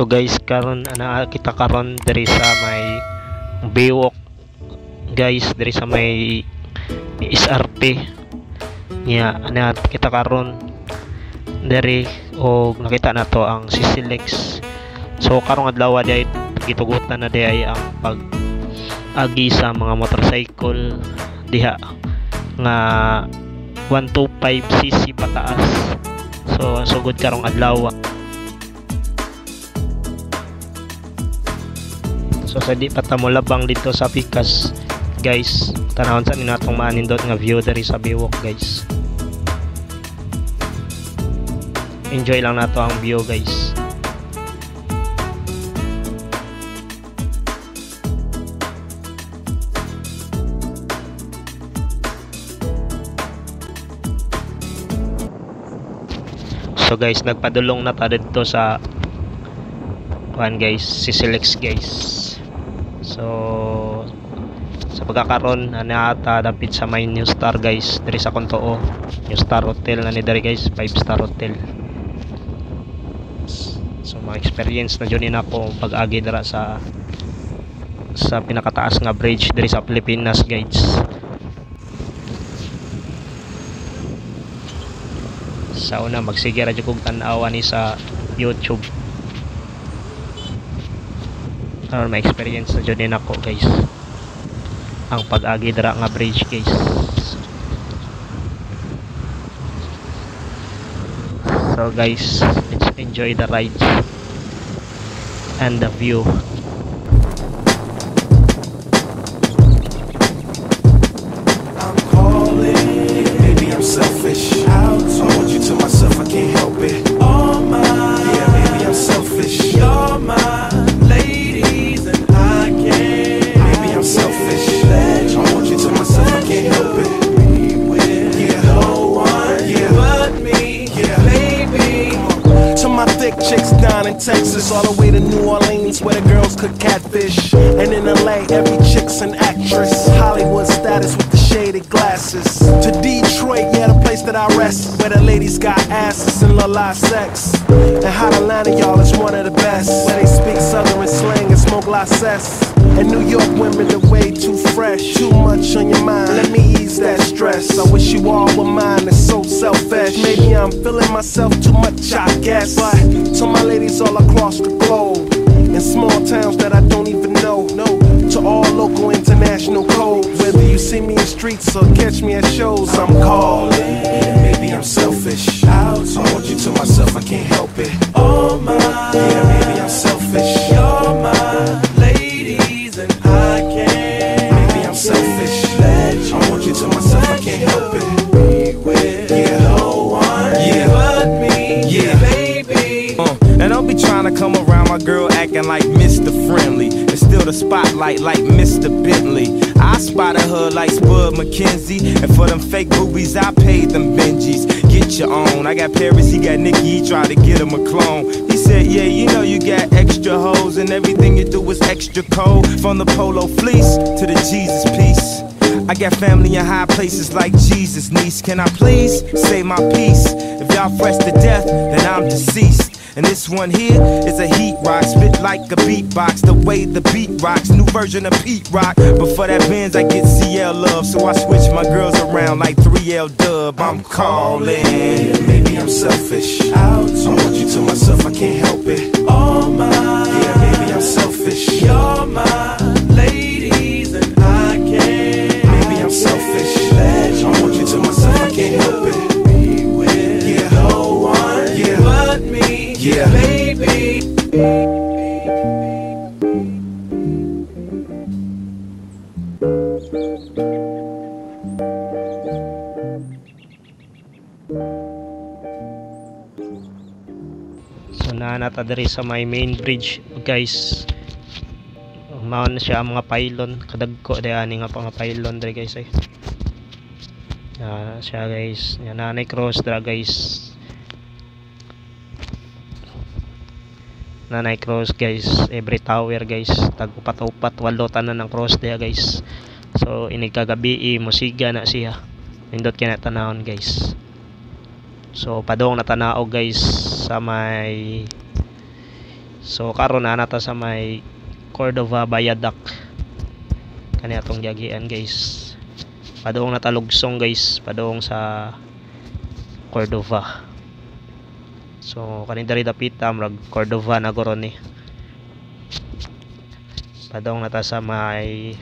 So guys, karon ana kita karon diri sa may Baywalk guys diri sa may SRT niya ana kita karon diri o nakita na to ang Sisilex. So karong adlaw day gitugutan na day ang pag agi sa mga motorcycle. Diha nga 125cc pataas. So sugod karong adlaw so sa di pa ta mo labang dito sa Pikas guys. Tanawon sa ninatong maanindot nga view diri sa Biwok guys. Enjoy lang nato ang view guys. So guys, nagpadulong na ta dito sa one guys, si Silex guys. So sa pagkakaroon ani ata dapit sa may New Star guys diri sa Kontoo. New Star Hotel na ni diri guys, 5 star hotel. So mga experience na jud ako pag-agi dira sa sa pinakataas nga bridge diri sa Pilipinas guys. sa una magsige radyo kog tan-awa ni sa YouTube aron may experience na din ako guys. Ang pag-agi dira nga bridge guys. So guys let's enjoy the ride and the view New Orleans, where the girls cook catfish. And in LA, every chick's an actress. Hollywood status with the shaded glasses. To Detroit, yeah, the place that I rest, where the ladies got asses and live sex. And Hot Atlanta, y'all, is one of the best, where they speak Southern slang and smoke cess. And New York women are way too fresh. Too much on your mind, let me ease that stress. I wish you all were mine, it's so selfish. Maybe I'm feeling myself too much, I guess. But to my ladies all across the globe, in small towns that I don't even know. No, to all local international codes. Whether you see me in streets or catch me at shows, I'm calling. Maybe I'm selfish. I want you to myself, I can't help it. And don't be trying to come around my girl acting like Mr. Friendly. And still the spotlight like Mr. Bentley. I spotted her like Spud McKenzie. And for them fake boobies, I paid them Benjis. Get your own. I got Paris, he got Nikki, he tried to get him a clone. He said, Yeah, you know you got extra hoes, and everything you do is extra cold. From the polo fleece to the Jesus piece. I got family in high places like Jesus, niece. Can I please say my piece? If y'all fresh to death, then I'm deceased. And this one here is a heat rock, spit like a beatbox. The way the beat rocks, new version of Pete Rock. But for that Benz, I get CL love, so I switch my girls around like 3L Dub. I'm calling. Yeah, maybe I'm selfish. I want you to myself, I can't help it. All mine. Yeah, maybe I'm selfish. You're my Nata diri sa may main bridge guys. Mao na siya ang mga pylon kadagko di ani nga mga pylon diri guys ay. Ah, siya guys. Yan nanay cross dira guys. Nanay cross guys. Every tower guys. Tag upat-upat walo tanan ng cross diya guys. So ini kagabi musiga na siya. Nindot kina tanahon guys. So padong na tanao guys sa may So karon na nata sa may Cordova Viaduct. Kani atong giagian guys. Padung natalugsong guys, padung sa Cordova. So kani diri dapita murag Cordova na goron ni. Padung nata sa may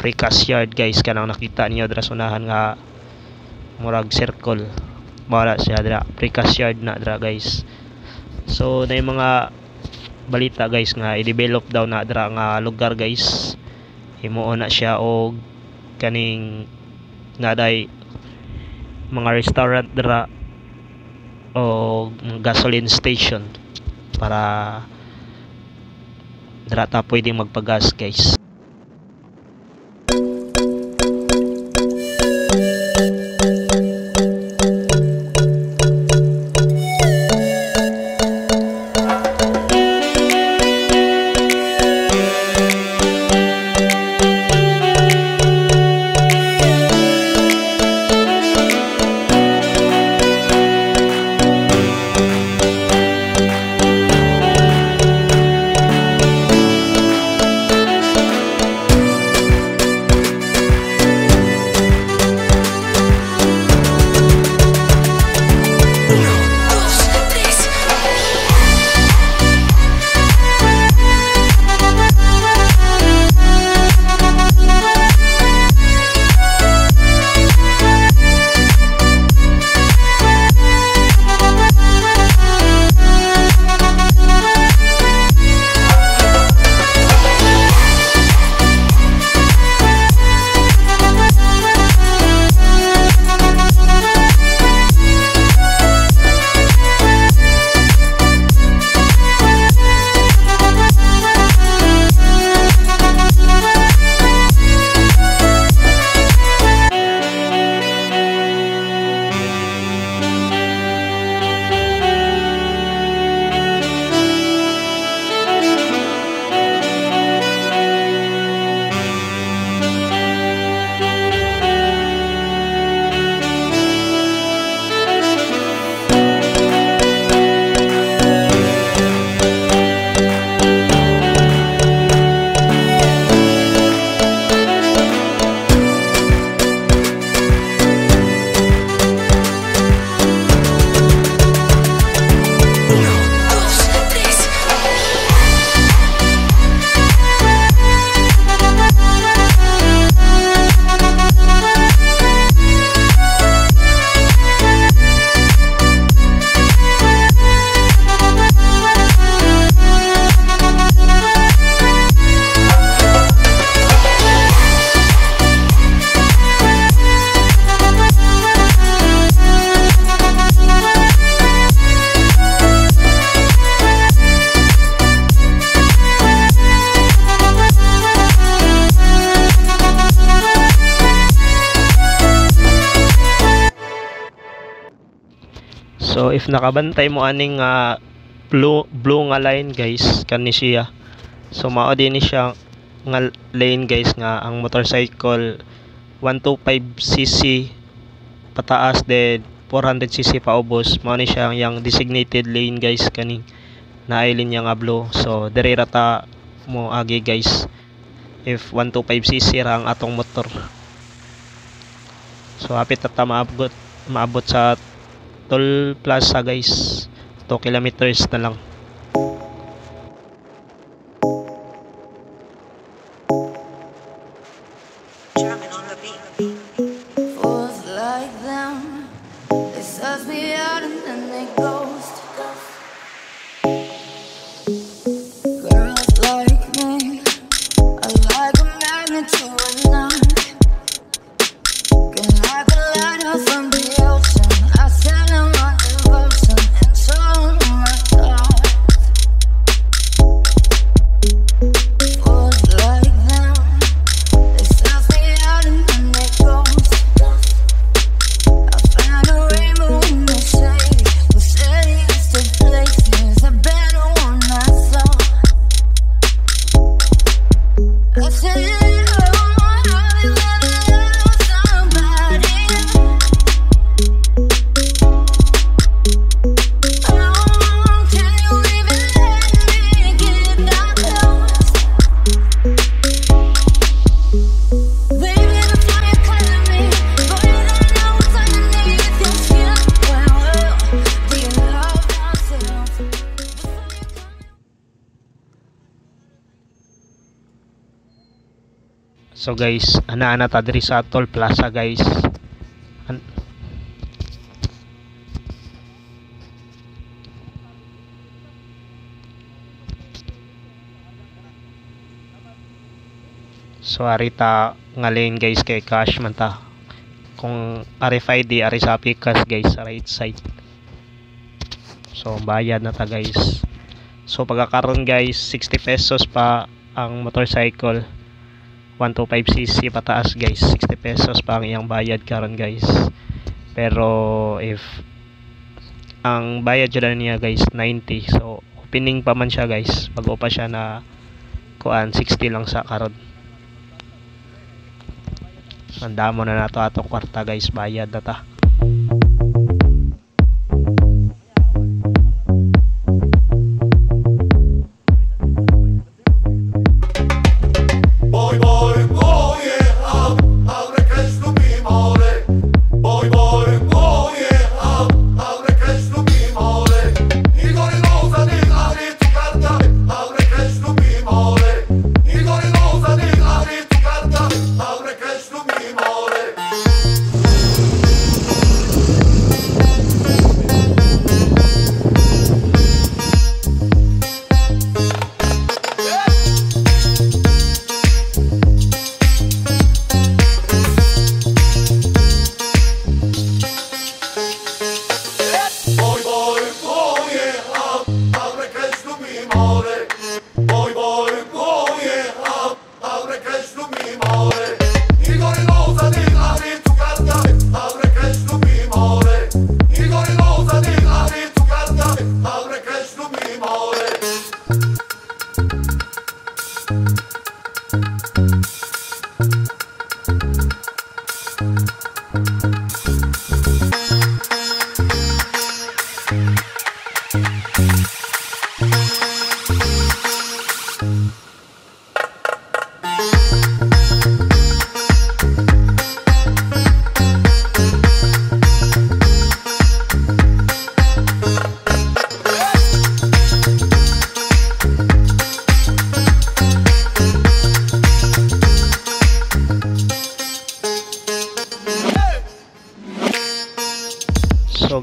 precast yard guys kanang nakita niyo dira sa unahan nga murag circle. Wala siya dira precast yard na dira guys. So na yung mga balita guys nga i-develop daw na dira nga lugar guys. Himuon na siya og kaning naday mga restaurant dira o gasoline station para dira ta pwedeng magpagas guys. So if nakabantay mo aning nga blue blue nga line guys kani siya. So mao din ni siya nga lane guys nga ang motorcycle 125cc pataas then 400cc paubos mao ni siya yang designated lane guys kani na niya nga blue. So dire ra ta mo agi guys if 125cc ra ang atong motor. So hapit ta maabot maabot sa Toll Plaza guys. 2 kilometers na lang. Fools like them, they suss me out So guys, ana-ana ta diri sa Toll Plaza guys. An- So arita ngalain guys kay cash man ta. Kung RFID ari sa pikas guys sa right side. So bayad na ta guys. So pagkakaroon guys 60 pesos pa ang motorcycle 125cc pataas guys. 60 pesos pa ang iyang bayad karon guys. Pero if ang bayad dyan niya guys 90 so opening pa man siya guys. Bago pa siya na kuan 60 lang sa karon. Handa mo na nato atong kwarta guys. Bayad na ta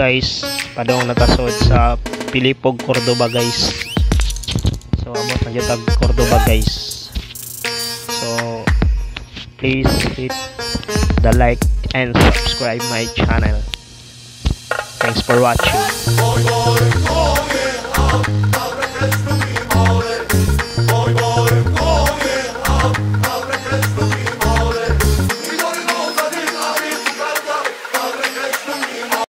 guys, padong natasod sa Pilipog Cordoba guys. So amo na tag Cordoba guys. So please hit the like and subscribe my channel. Thanks for watching.